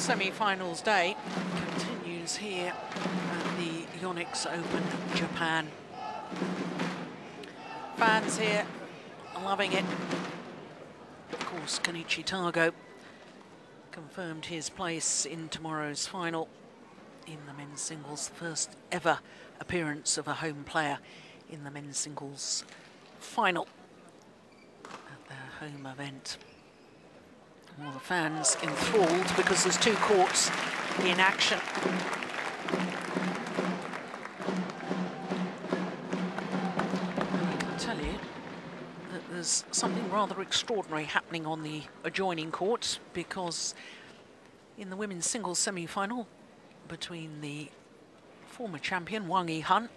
semi-finals day continues here at the Yonex Open Japan. Fans here loving it. Of course, Kenichi Tago confirmed his place in tomorrow's final in the men's singles, the first ever appearance of a home player in the men's singles final at their home event. All the fans enthralled because there's two courts in action. And I can tell you that there's something rather extraordinary happening on the adjoining court because in the women's singles semi-final between the former champion Wang Yihan,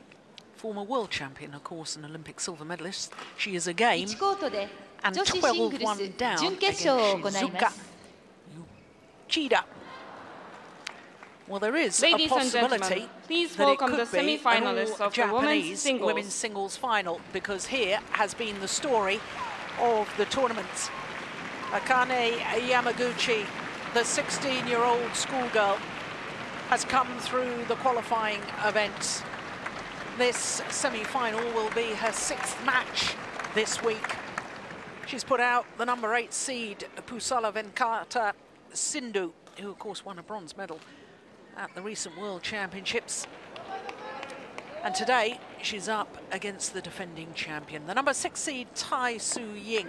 former world champion, of course, an Olympic silver medalist. She is again and 12-1 down against Shizuka Uchida. Well, there is Ladies a and gentlemen, possibility please that it welcome could the be an semi-finalists of the women's all-Japanese singles. women's singles final because here has been the story of the tournament. Akane Yamaguchi, the 16-year-old schoolgirl, has come through the qualifying events. This semi-final will be her sixth match this week. She's put out the number eight seed, Pusala Venkata Sindhu, who of course won a bronze medal at the recent World Championships. And today, she's up against the defending champion, the number six seed, Tai Tzu Ying.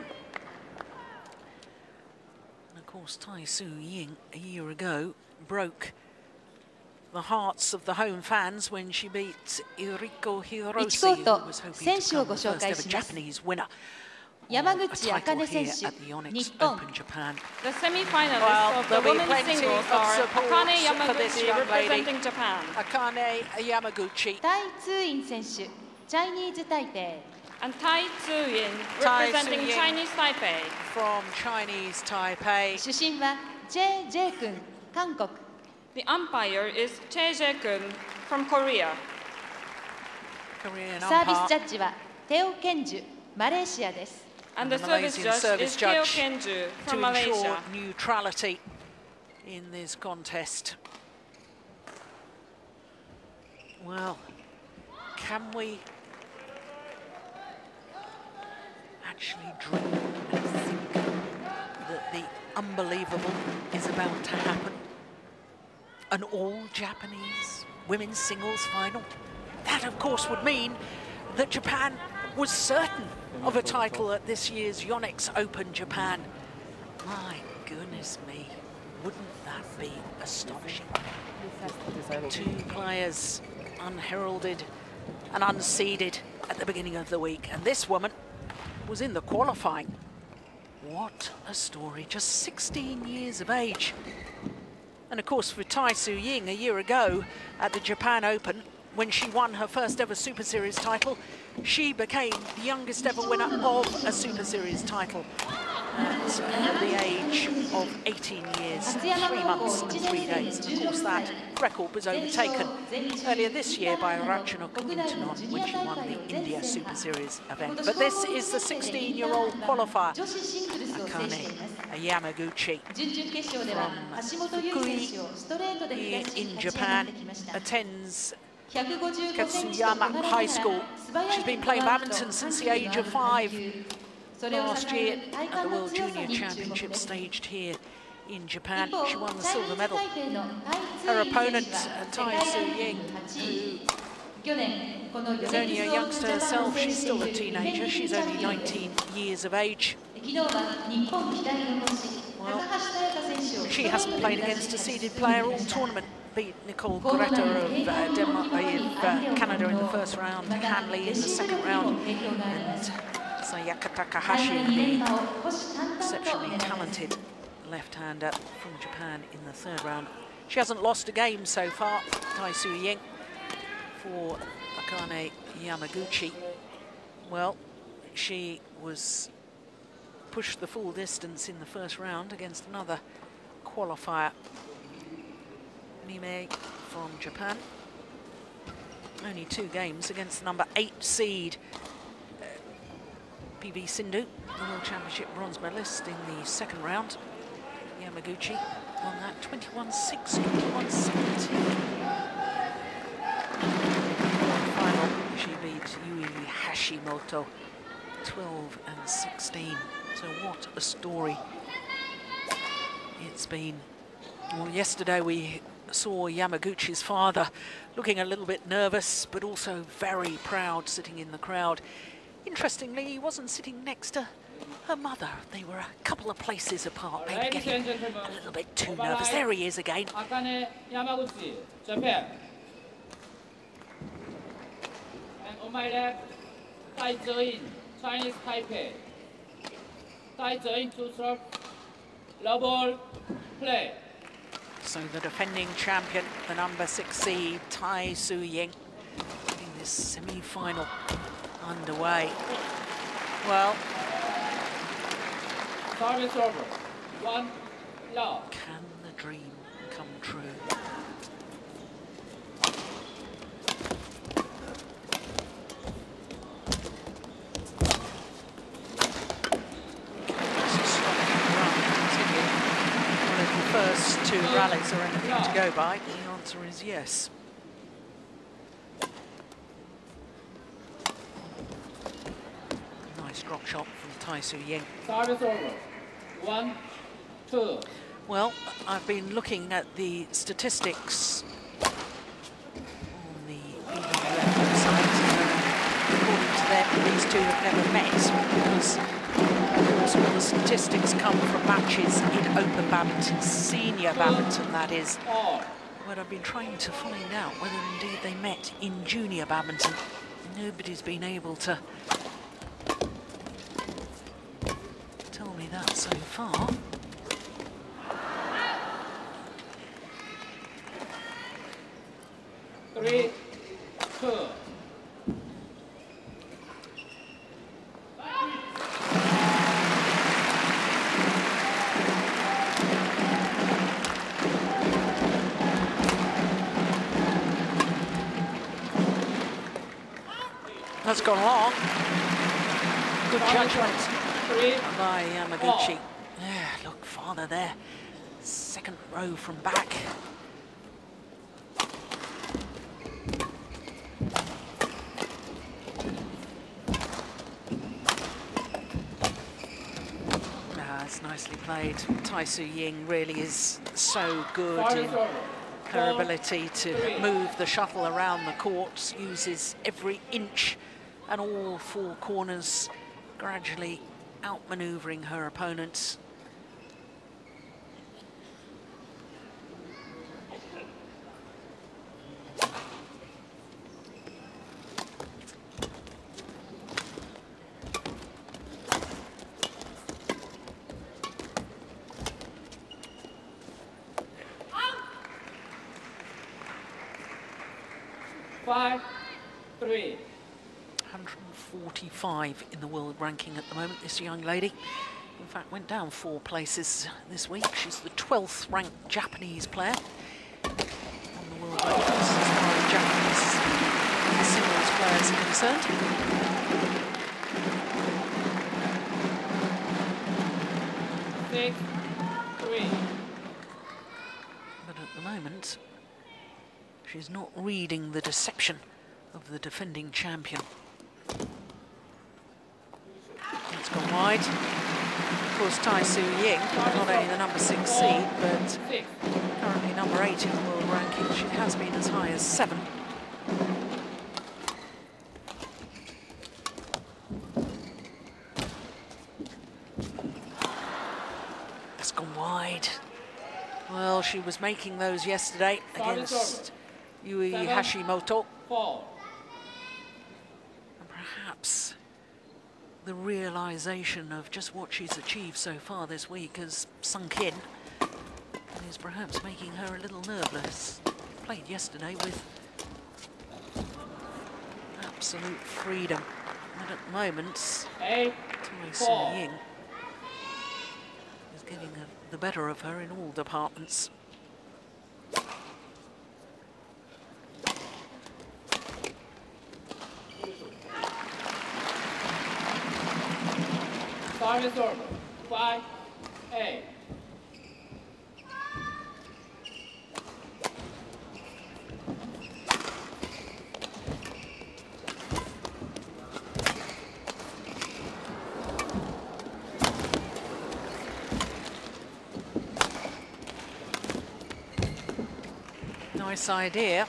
And of course, Tai Tzu Ying, a year ago, broke the hearts of the home fans when she beat Eriko Hirose, who was hoping to become the first ever Japanese winner. Yamaguchi Akane The semi-finalists well, the women's singles are Akane Yamaguchi representing Japan. Akane Yamaguchi. タイ・ツーイン選手、チャイニーズ台北。And Tai Tzu Ying representing Tsu Chinese Taipei. From Chinese Taipei. 出身は JJ 君、韓国。The umpire is Choi Jae-kun from Korea. Korean サービスジ umpire. ャッジはテオ・ケンジュマレーシアです And the And the service Malaysian judge service is Teo judge Kenju to from ensure Malaysia. neutrality in this contest. Well, can we actually dream and think that the unbelievable is about to happen? An all-Japanese women's singles final? That, of course, would mean that Japan was certain of a title at this year's Yonex Open Japan. My goodness me, wouldn't that be astonishing? Two players unheralded and unseeded at the beginning of the week, and this woman was in the qualifying. What a story, just 16 years of age. And of course, for Tai Tzu Ying a year ago at the Japan Open, when she won her first ever Super Series title, she became the youngest ever winner of a Super Series title at the age of 18 years, three months and three days. And of course, that record was overtaken earlier this year by Ratchanok Intanon which won the India Super Series event. But this is the 16-year-old qualifier, Akane Yamaguchi from Fukui in Japan, attends Katsuyama High School. She's been playing badminton since the age of five. Last year at the World Junior Championship staged here in Japan. She won the silver medal. Her opponent, uh, Tai Tzu Ying, who is only a youngster herself, she's still a teenager, she's only 19 years of age. Well, she hasn't played against a seeded player all tournament. Beat Nicole Coretta of uh, Denmark, uh, Canada in the first round, Hanley in the second round, and Sayaka Takahashi, the exceptionally talented left-hander from Japan in the third round. She hasn't lost a game so far, Tai Tzu Ying, for Akane Yamaguchi. Well, she was pushed the full distance in the first round against another qualifier, Mime from Japan. Only two games against the number eight seed, PV Sindhu, the World Championship bronze medalist in the second round. Yamaguchi on that 21-6, 21-17. Final, she beat Yui Hashimoto 12 and 16. So what a story it's been. Well, yesterday we saw Yamaguchi's father looking a little bit nervous, but also very proud sitting in the crowd. Interestingly, he wasn't sitting next to her mother. They were a couple of places apart, maybe getting a little bit too nervous. There he is again. Akane Yamaguchi, Japan. And on my left, Tai Chinese Taipei. Tai to serve. Love ball, play. So the defending champion, the number six seed, Tai Tzu Ying, in this semi-final underway. Well, time is over. One, love. can the dream come true? Well, the first two rallies are anything to go by, the answer is yes. Nice drop shot from Tai Tzu Ying. Service over. One, two. Well, I've been looking at the statistics on the BWF website. Uh, according to them, these two have never met because, of course, all the statistics come from matches in open badminton, senior badminton, that is. But I've been trying to find out whether indeed they met in junior badminton. Nobody's been able to that so far. Three, two. That's gone long. Good judgment By Yamaguchi. Yeah, look, father there. Second row from back. Ah, it's nicely played. Tai Tzu Ying really is so good in over. her Four, ability to move the shuttle around the court, uses every inch and all four corners, gradually outmaneuvering her opponents. Five, three. 145 in the world ranking at the moment, this young lady. In fact, went down four places this week. She's the 12th ranked Japanese player on the world rankings as far as Japanese singles players are concerned. Six, three. But at the moment, she's not reading the deception of the defending champion. It's gone wide. Of course, Tai Tzu Ying, not only the number six seed, but currently number eight in the world ranking. She has been as high as seven. That's gone wide. Well, she was making those yesterday against Yui. Hashimoto. Four. And perhaps the realization of just what she's achieved so far this week has sunk in and is perhaps making her a little nerveless. Played yesterday with absolute freedom. And at the moment, Tai Ying is getting a, the better of her in all departments. Time is. Five, A. Nice idea.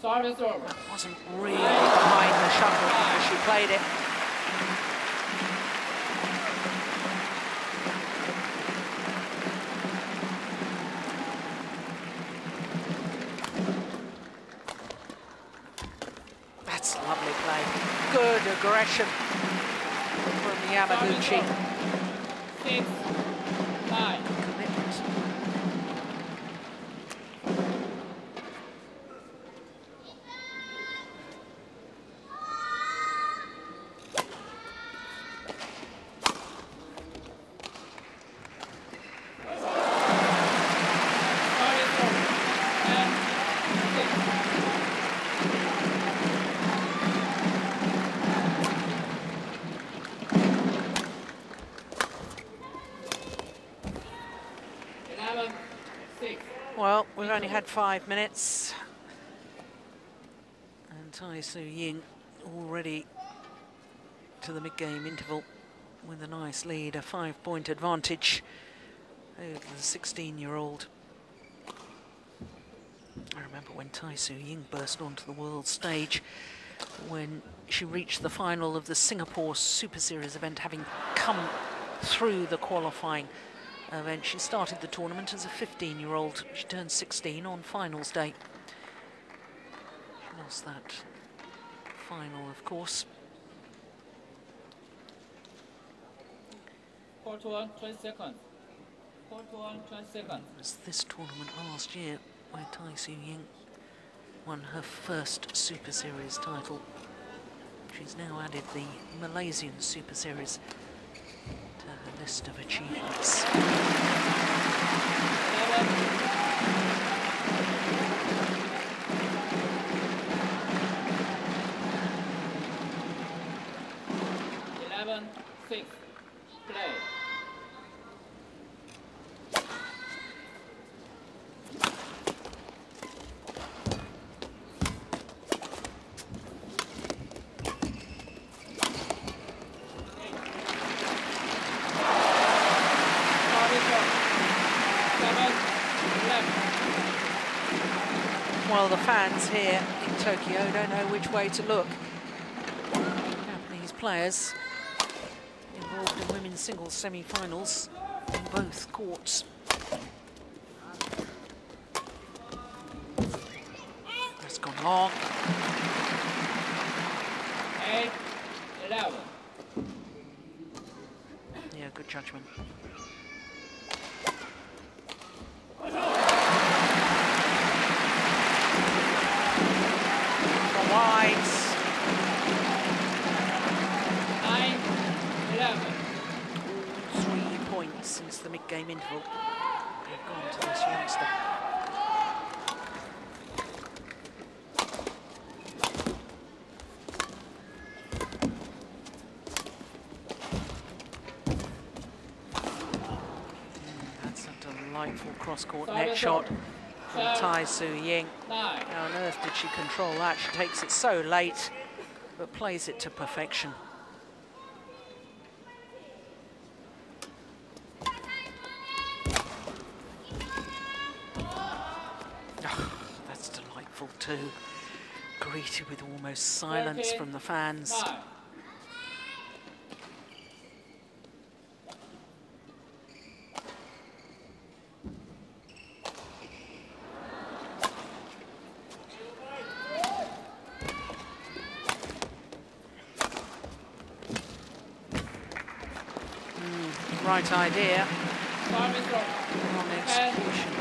Service over. Wasn't really behind the shuttle as she played it. Aggression from Yamaguchi. Six, only had five minutes. And Tai Tzu Ying already to the mid-game interval with a nice lead, a five-point advantage over the 16-year-old. I remember when Tai Tzu Ying burst onto the world stage when she reached the final of the Singapore Super Series event, having come through the qualifying Uh, event. She started the tournament as a 15-year-old. She turned 16 on finals day. She lost that final, of course. Court one, 20 seconds. Court one, 20 seconds. It was this tournament last year where Tai Tzu Ying won her first Super Series title. She's now added the Malaysian Super Series to her list of achievements. Well, the fans here in Tokyo don't know which way to look. Japanese players involved in women's singles semi-finals in both courts. That's gone long. Yeah, good judgment. Delightful cross-court net shot from Tai Tzu Ying. How on earth did she control that? She takes it so late, but plays it to perfection. Ah, that's delightful too. Greeted with almost silence from the fans. Right idea, Service over. wrong execution.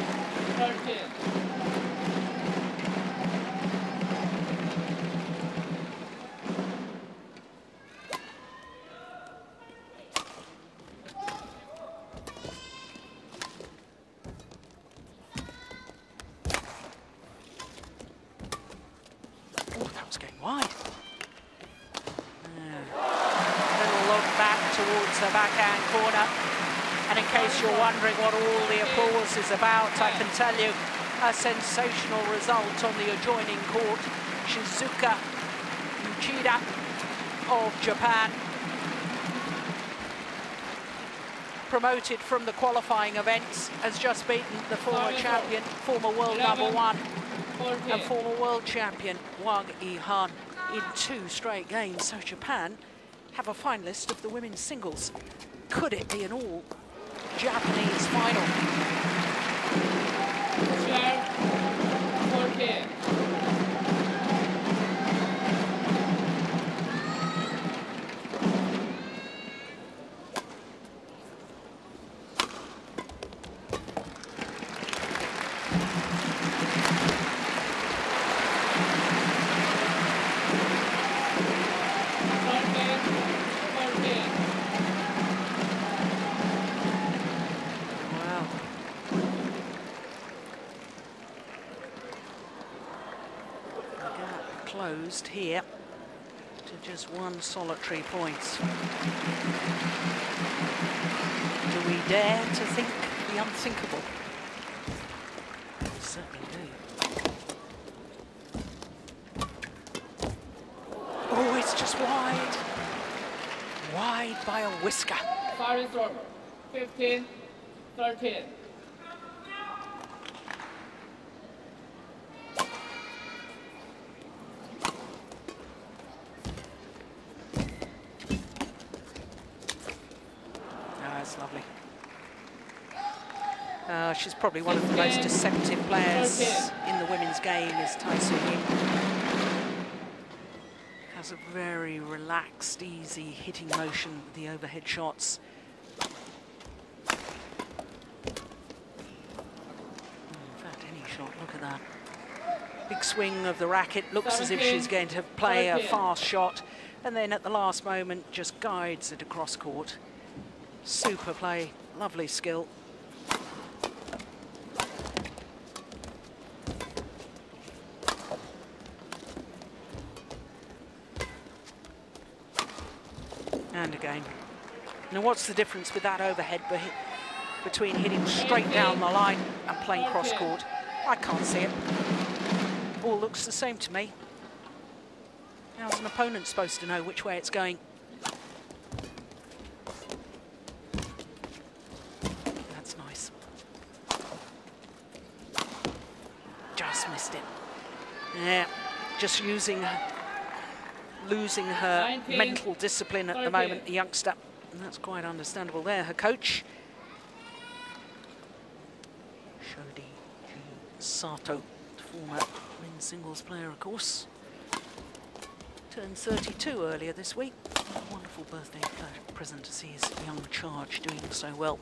Oh, that was going wide. The backhand corner. And in case you're wondering what all the applause is about, I can tell you a sensational result on the adjoining court. Shizuka Uchida of Japan promoted from the qualifying events, has just beaten the former champion, former world number one, and former world champion Wang Yihan in two straight games. So Japan have a finalist of the women's singles. Could it be an all Japanese final? Closed here to just one solitary point. Do we dare to think the unthinkable? We certainly do. Oh, it's just wide. Wide by a whisker. Over. 15, 13. Oh, that's lovely. Uh, she's probably one of the most deceptive players in the women's game is Su Has a very relaxed, easy hitting motion with the overhead shots. In fact, any shot, look at that. Big swing of the racket, looks as if she's going to play a fast shot, and then at the last moment just guides it across court. Super play, lovely skill. And again. Now what's the difference with that overhead be- between hitting straight down the line and playing cross court? I can't see it. All looks the same to me. How's an opponent supposed to know which way it's going? That's nice. Just missed it. Yeah, just using, her- losing her mental discipline at the moment, the youngster. And that's quite understandable there. Her coach, Shoji. Sato, former men's singles player, of course. Turned 32 earlier this week. Wonderful birthday present to see his young charge doing so well.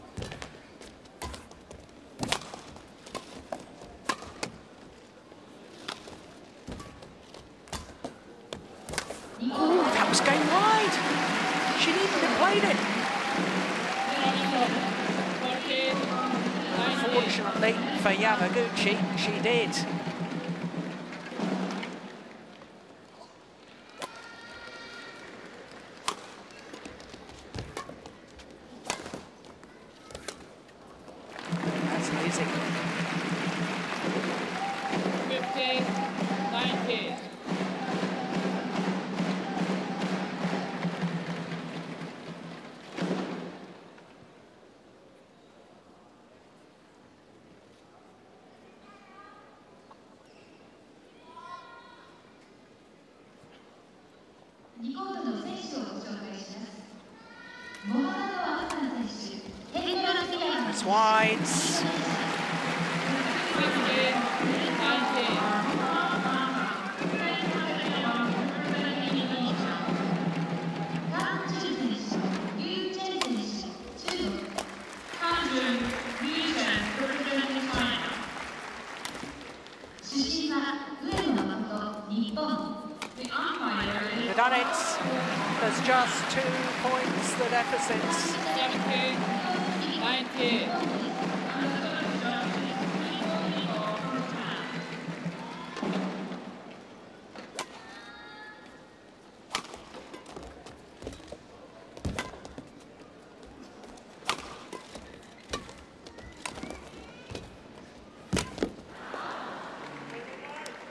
Yamaguchi, she did. Two points the deficit. 17, 19.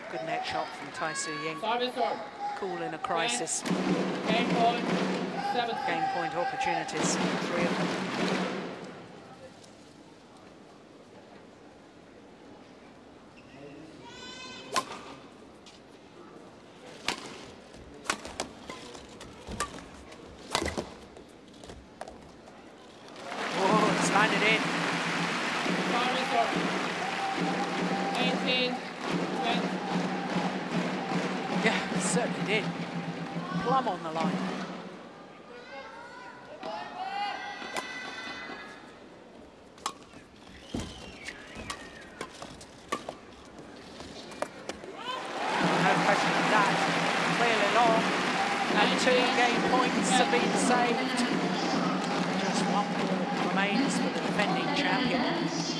Good net shot from Tai Tzu Ying. Cool in a crisis. Game 17. Game point opportunities, three of them. More remains for the defending champion.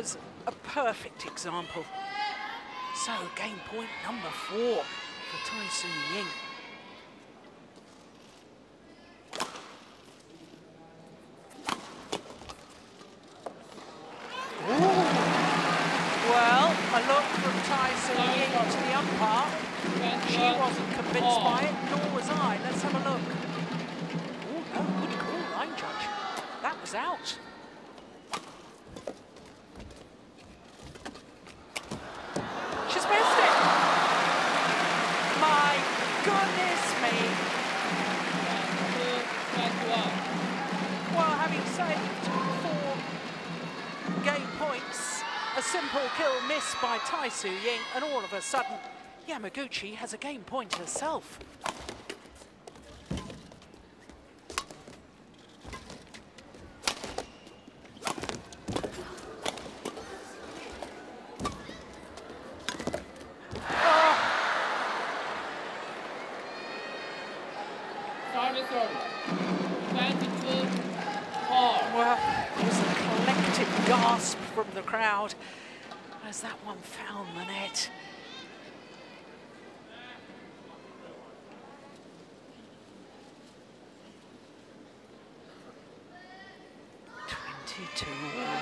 Was a perfect example. So, game point number four for Tai Ying. By Tai Tzu Ying, and all of a sudden, Yamaguchi has a game point herself. Oh, Service order. 22 four. well, there was a collective gasp from the crowd as that one found the net. Twenty-two. all.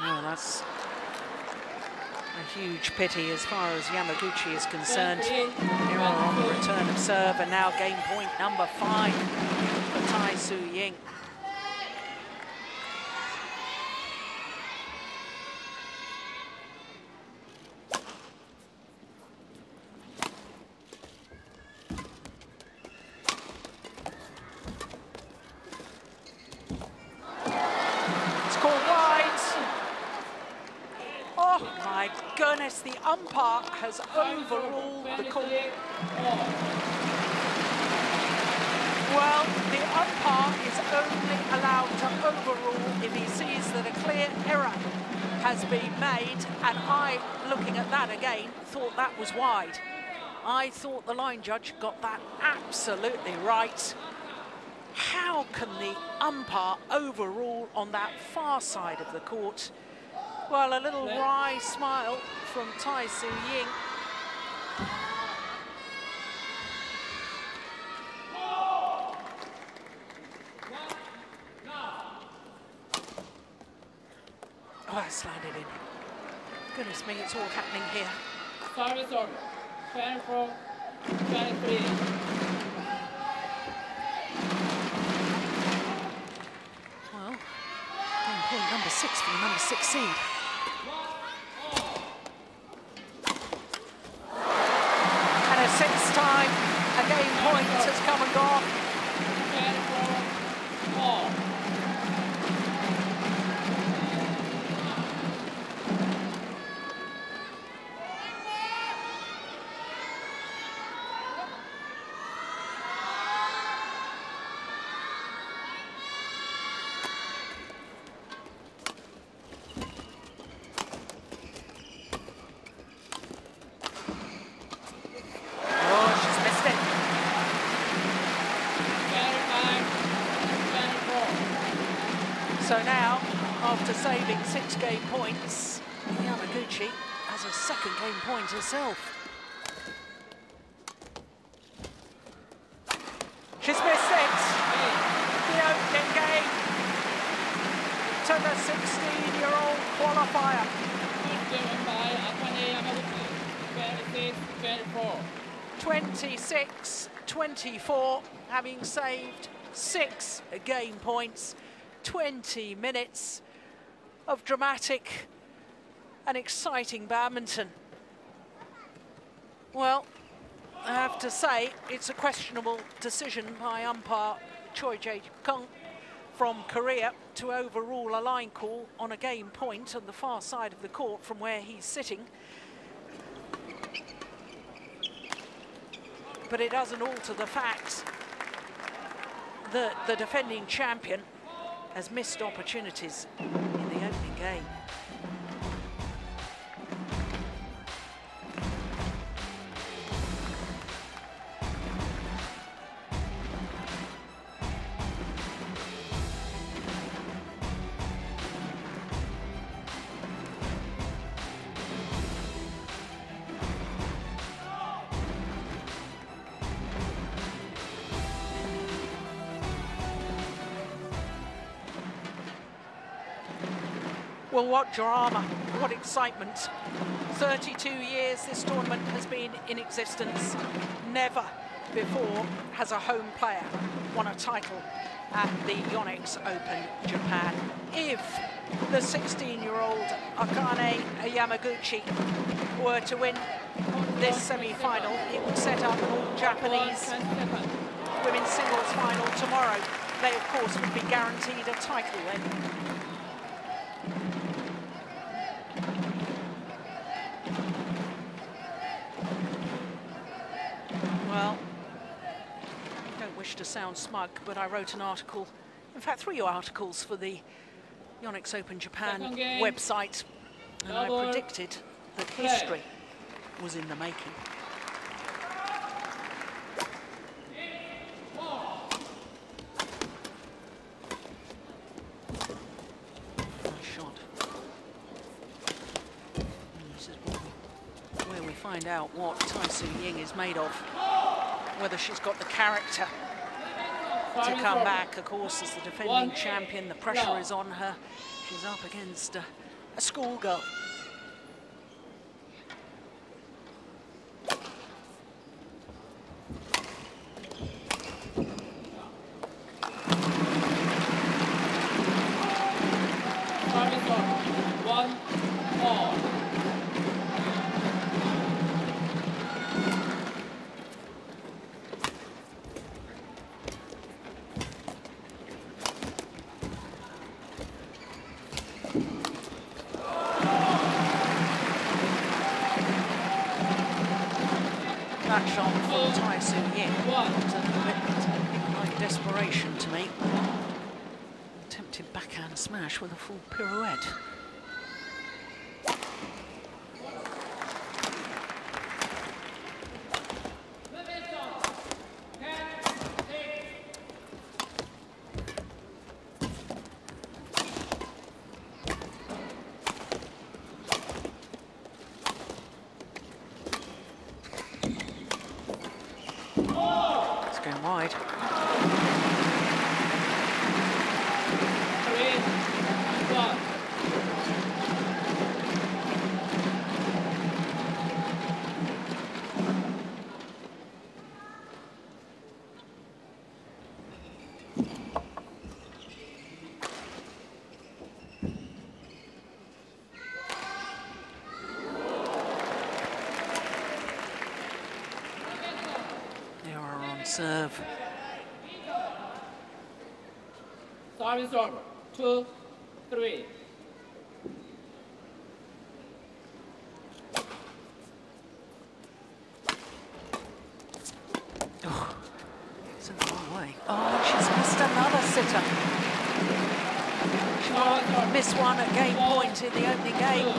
Well, that's a huge pity as far as Yamaguchi is concerned. Here on the return of serve, and now game point number five for Tai Tzu Ying. It's called wide. Oh the umpire has overruled the call. Well, the umpire is only allowed to overrule if he sees that a clear error has been made, and I, looking at that again, thought that was wide. I thought the line judge got that absolutely right. How can the umpire overrule on that far side of the court? Well, a little wry smile from Tai Tzu Ying. Oh, it's landed in. Goodness me, it's all happening here. Service order. 24 23. Well, point number six for the number six seed. Saving six game points. Yamaguchi has a second game point herself. She's missed it. The opening game to the 16-year-old qualifier. Given by Akane Yamaguchi, 26 24. 26-24, having saved six game points, 20 minutes of dramatic and exciting badminton. Well, I have to say, it's a questionable decision by umpire Choi Jae-kung from Korea to overrule a line call on a game point on the far side of the court from where he's sitting. But it doesn't alter the fact that the defending champion has missed opportunities in the game. Well, what drama, what excitement. 32 years this tournament has been in existence. Never before has a home player won a title at the Yonex Open Japan. If the 16-year-old Akane Yamaguchi were to win this semi-final, it would set up an all-Japanese women's singles final tomorrow. They, of course, would be guaranteed a title then. To sound smug, but I wrote an article, in fact, three articles for the Yonex Open Japan website, and I predicted that play. history was in the making. Nice shot. And this is what we- where we find out what Tai Tzu Ying is made of. Whether she's got the character to come back, of course, as the defending champion. The pressure is on her. She's up against uh, a schoolgirl. With a full pirouette. Serve. Service over. Two, three. Oh, it's in the wrong way. Oh, she's missed another sitter. She might miss one at game point in the opening game.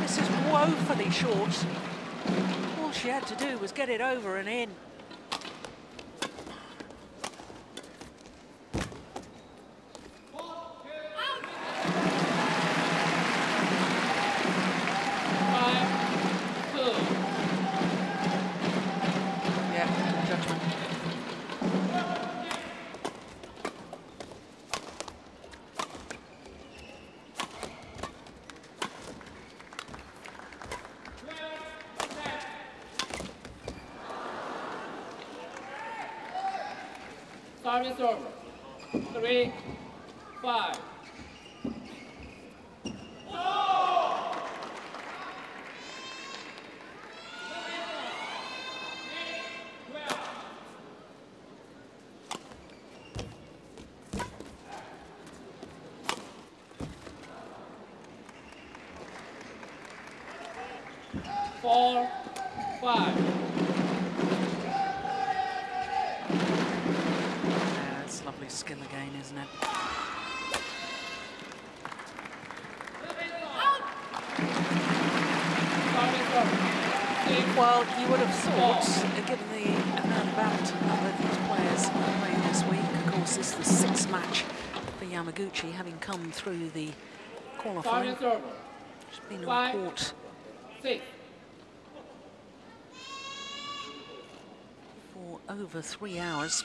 This is woefully short. She had to do was get it over and in. Service over. Three, five. Four, five. Lovely skill again, isn't it? Service over. Six, Well, you would have thought, given the amount of badminton that these players are playing this week, of course, this is the sixth match for Yamaguchi, having come through the qualifying. She's been on court for over three hours,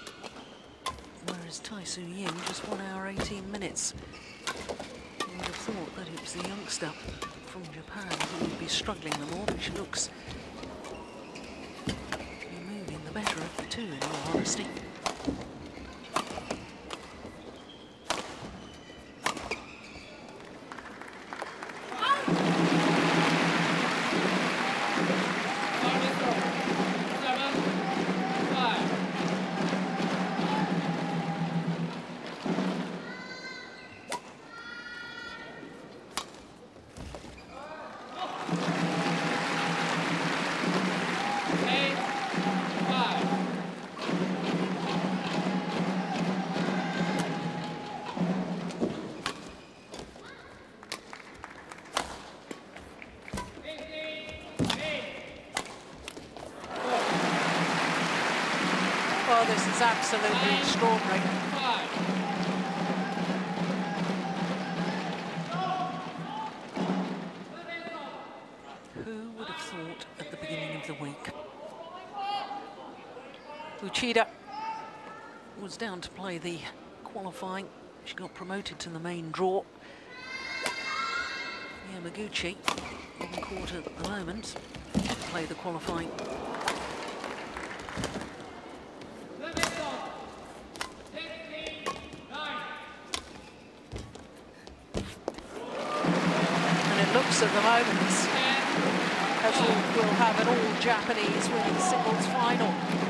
whereas Tai Tzu Ying just one hour 18 minutes. You would have thought that it was the youngster from Japan who would be struggling the more, but she looks to be moving the better of the two, in all honesty. Absolutely extraordinary. Who would have thought at the beginning of the week? Uchida was down to play the qualifying. She got promoted to the main draw. Yamaguchi on court at the moment to play the qualifying. And it looks at the moment as have an all-Japanese women's singles final.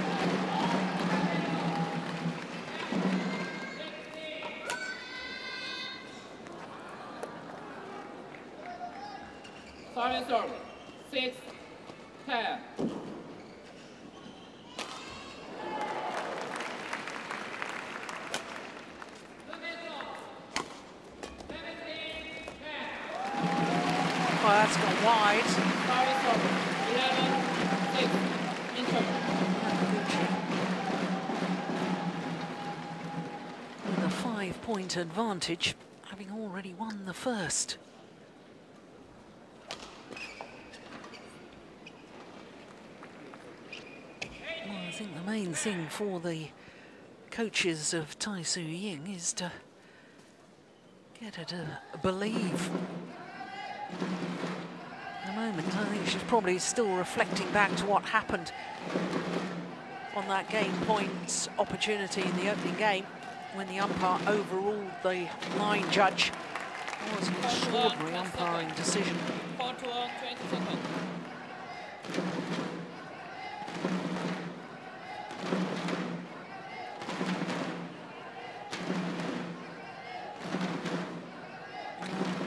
Advantage, having already won the first. Well, I think the main thing for the coaches of Tai Tzu Ying is to get her to believe. At the moment, I think she's probably still reflecting back to what happened on that game point opportunity in the opening game when the umpire overruled the line judge. It was an extraordinary umpiring decision. Four to one, 20 seconds.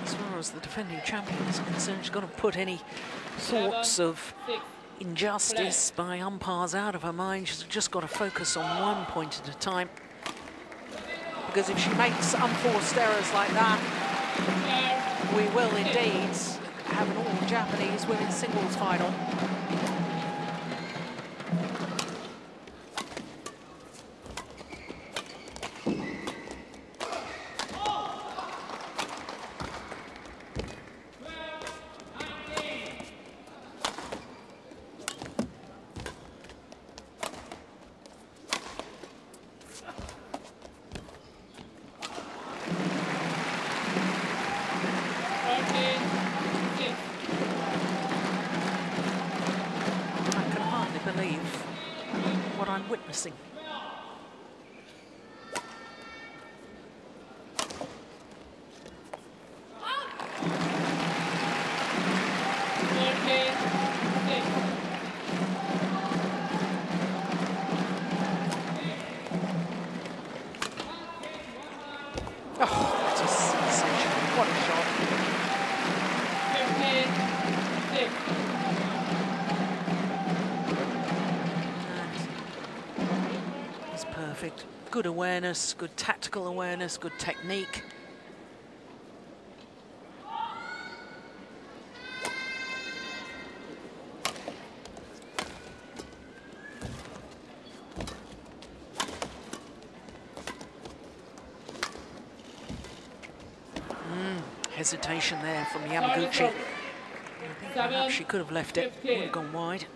As far as the defending champion is concerned, she's got to put any thoughts of injustice by umpires out of her mind. She's just got to focus on one point at a time. Because if she makes unforced errors like that, we will indeed have an all-Japanese women's singles final. Good awareness, good tactical awareness, good technique. Mm, hesitation there from Yamaguchi. I think perhaps she could have left it, would have gone wide.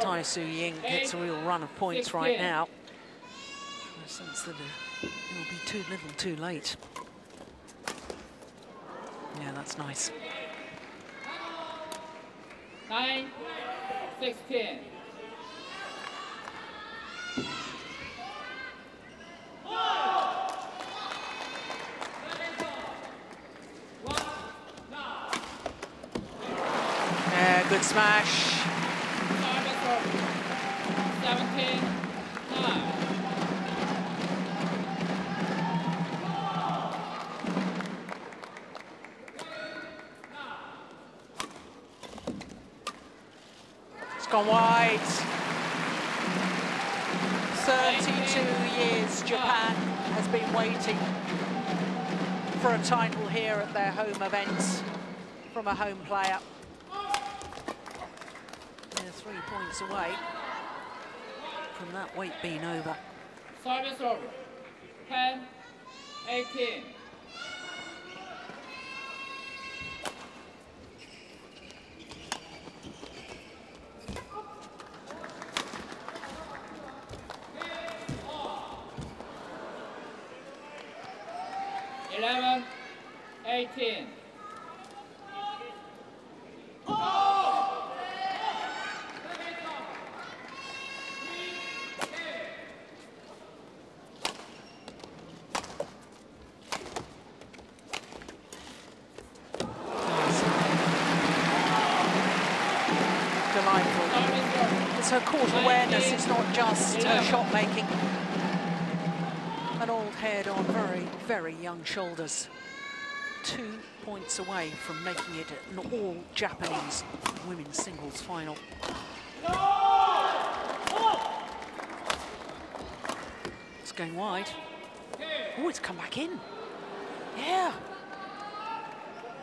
Tai Tzu Ying gets a real run of points right now, I sense that it will be too little too late. Yeah, that's nice. Nine, 16. good smash. Wide. 32 years Japan has been waiting for a title here at their home events from a home player three points away from that weight being over. Service over. 10, 18. It's her court awareness, it's not just her shot making. An old head on very, very young shoulders. Two points away from making it an all-Japanese women's singles final. It's going wide. Oh, it's come back in. Yeah.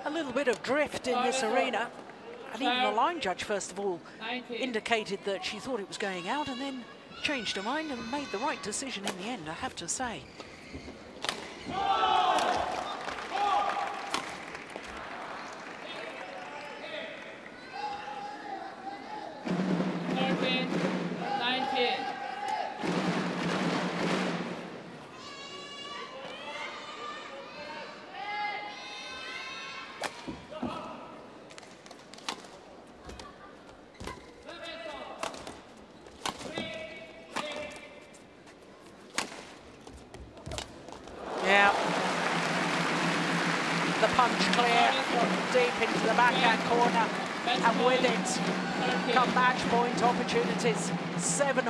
A little bit of drift in this arena. And even the line judge, first of all, indicated that she thought it was going out and then changed her mind and made the right decision in the end, I have to say.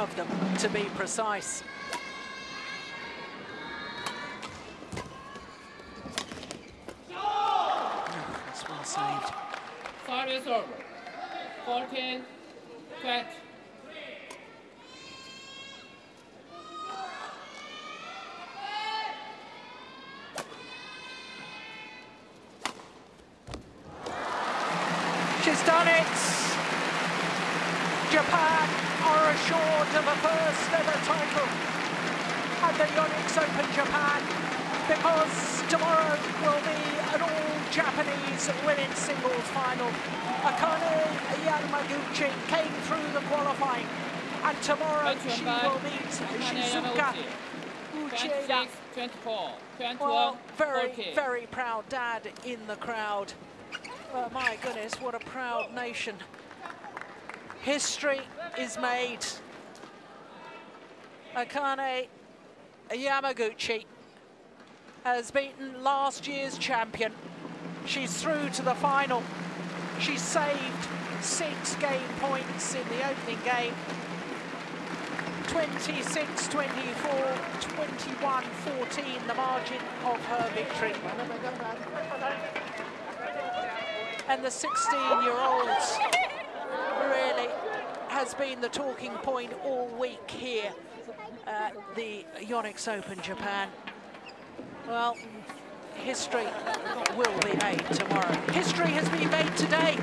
Of them to be precise. Oh, that's well saved. Service over. 14, 20. She's done it! Japan are assured of a first ever title at the Yonex Open Japan because tomorrow will be an all-Japanese women's singles final. Akane Yamaguchi came through the qualifying and tomorrow she will meet Shizuka Uchida. 24, 21, well, very, very proud dad in the crowd. Oh, my goodness, what a proud nation history is made. Akane Yamaguchi has beaten last year's champion. She's through to the final. She saved six game points in the opening game. 26, 24, 21, 14, the margin of her victory. And the 16-year-old really has been the talking point all week here at the Yonex Open Japan. Well, history will be made tomorrow. History has been made today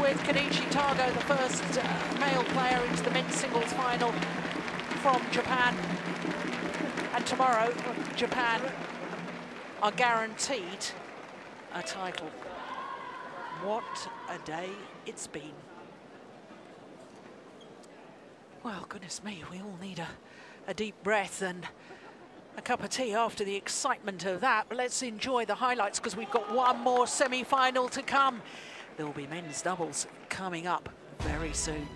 with Kenichi Tago, the first uh, male player into the men's singles final from Japan. And tomorrow, Japan are guaranteed a title. What a day it's been. Well, goodness me, we all need a, a deep breath and a cup of tea after the excitement of that. But let's enjoy the highlights because we've got one more semi-final to come. There will be men's doubles coming up very soon.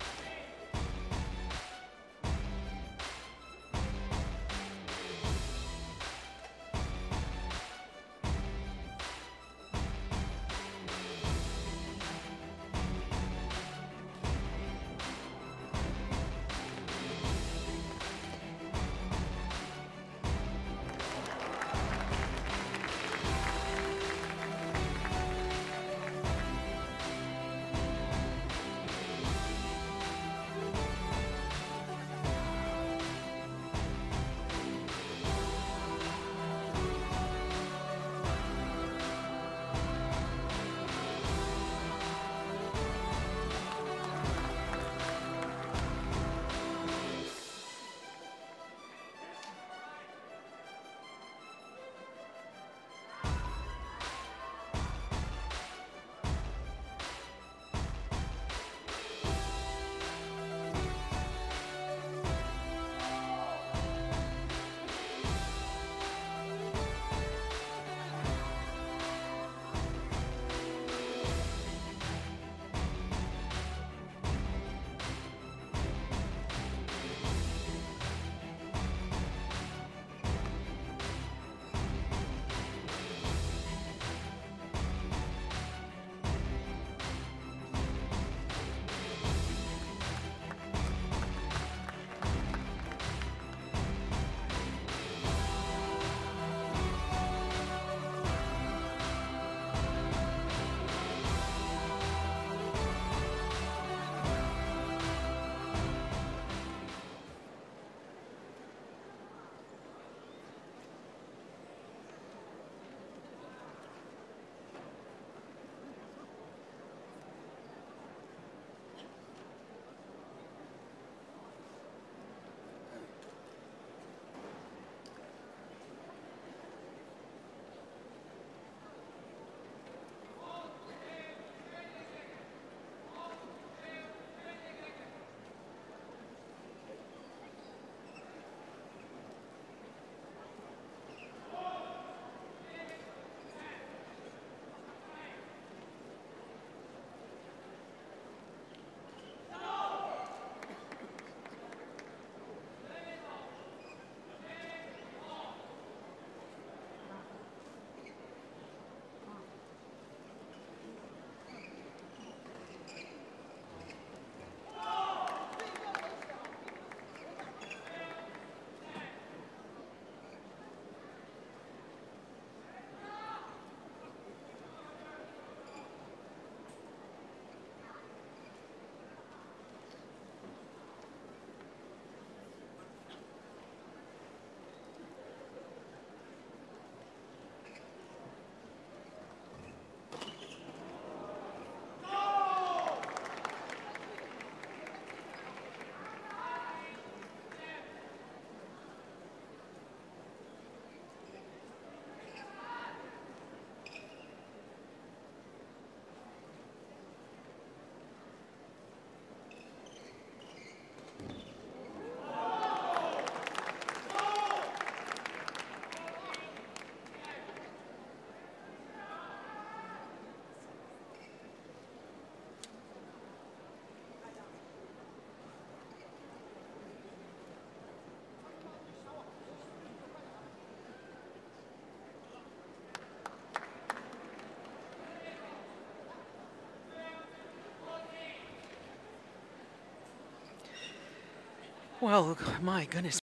Well, my goodness.